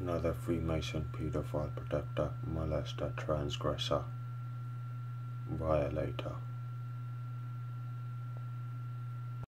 Another Freemason pedophile protector, molester, transgressor, violator.